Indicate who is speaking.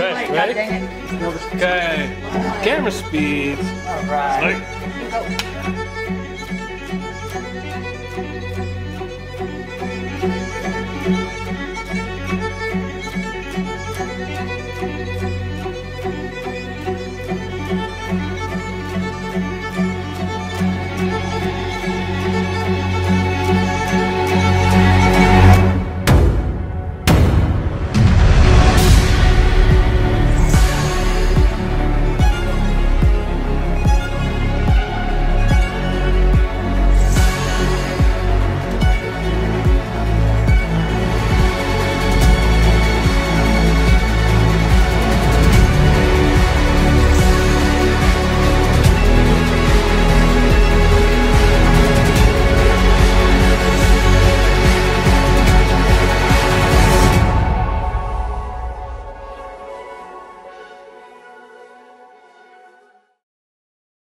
Speaker 1: Okay, ready? Okay, camera speed.
Speaker 2: All right.
Speaker 1: Oh.